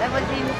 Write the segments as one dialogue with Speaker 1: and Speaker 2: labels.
Speaker 1: La voisine,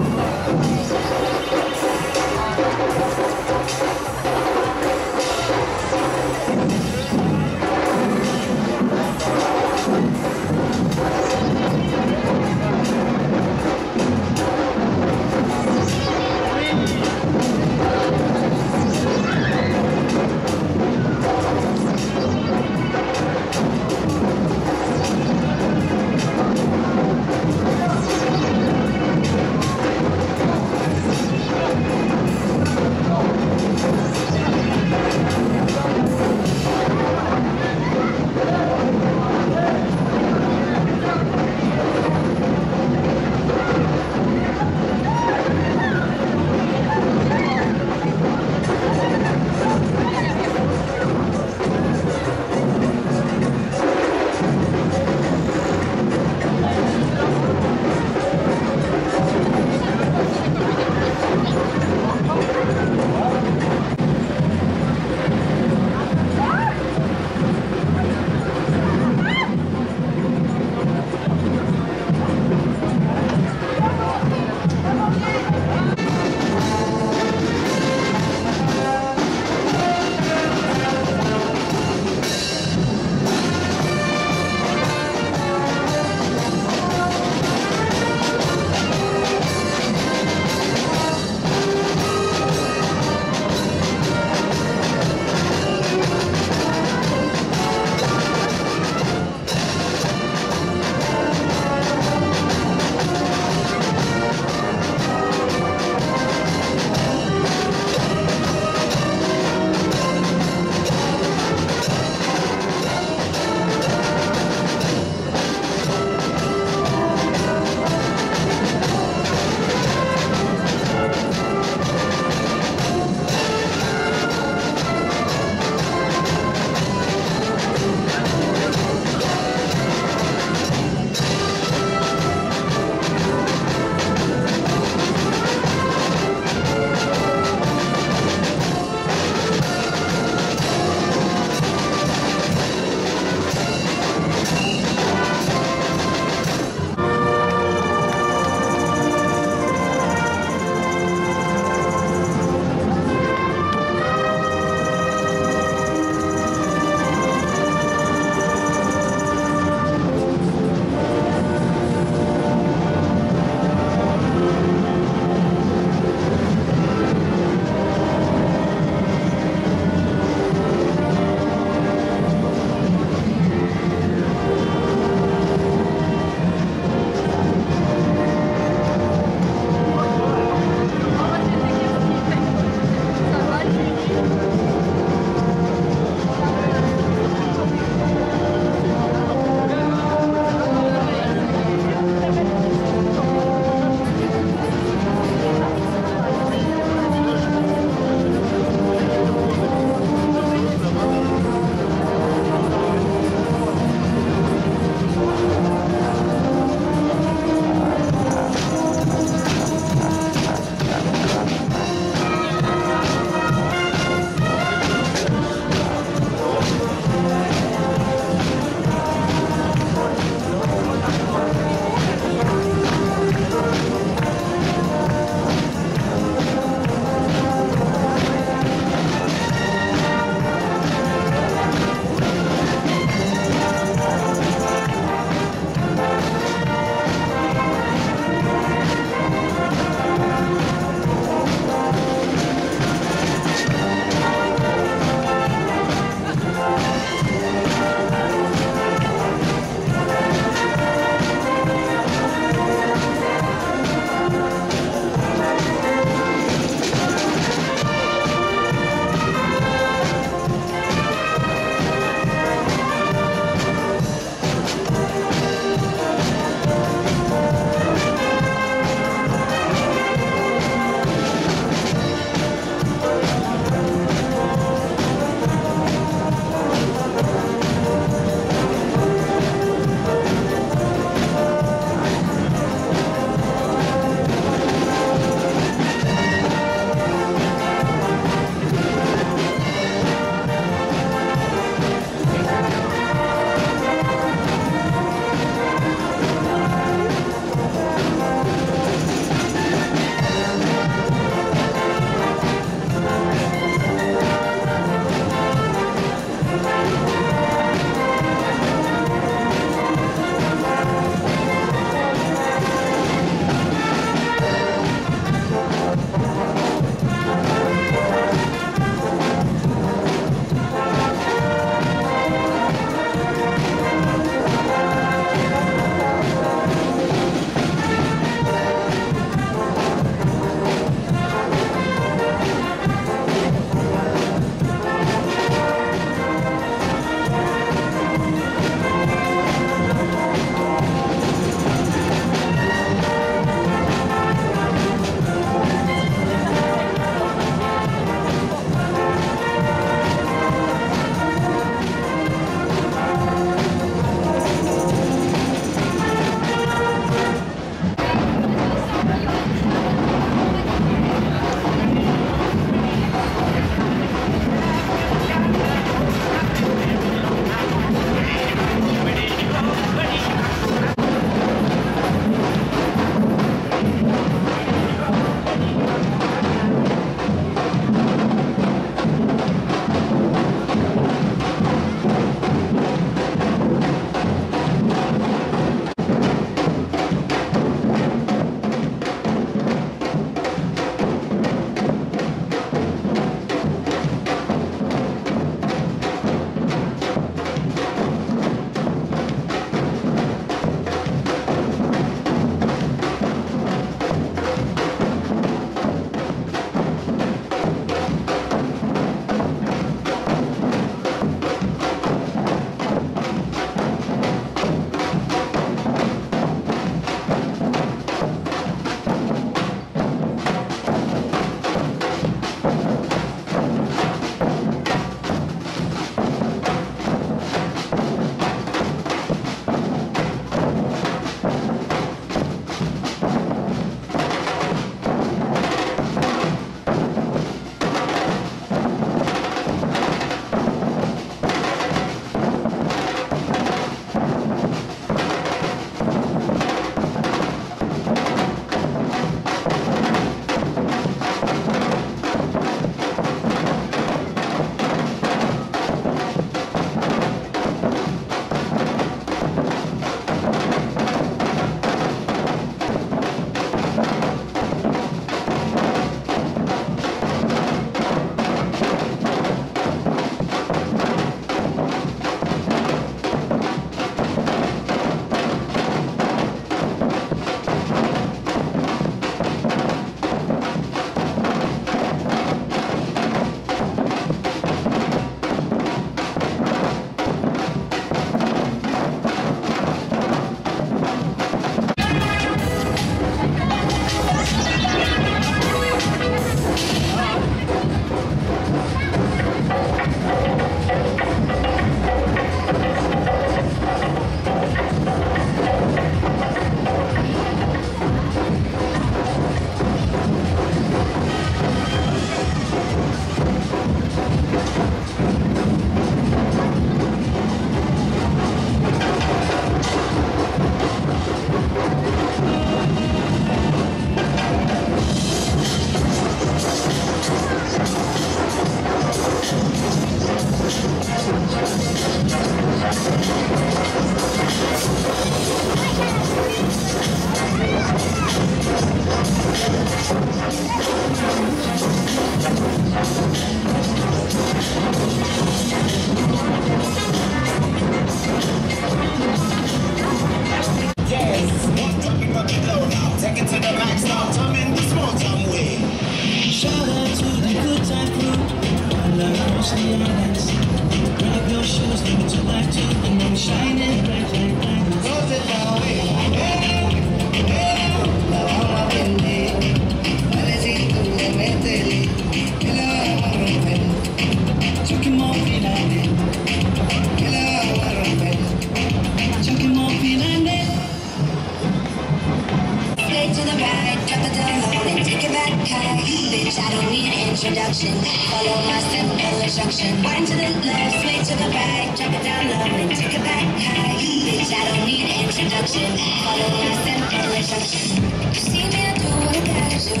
Speaker 2: Straight to the right, drop it down low and take it back high. Bitch, I don't need an introduction. Follow my simple instruction. Wind to the left, sway to the right, drop it down low and take it back high. Bitch, I don't need an introduction. Follow my simple instruction. You see me, do what I gotta do.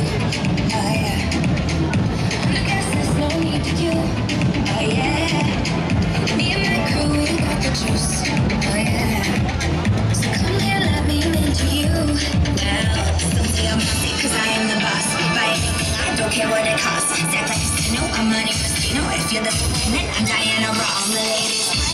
Speaker 2: Oh yeah. I guess there's no need to do. Oh yeah. Me and my crew, we got the juice. Oh yeah. So come here, let me into you. Well, bossy cause I am the boss. Buy anything, I don't care what it costs. Act like a casino, I'm money Christino. If you're the then I'm Diana Ross. The ladies.